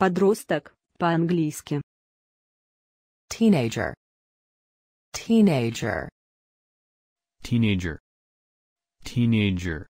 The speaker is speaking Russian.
Подросток, по-английски. Teenager. Teenager. Teenager. Teenager.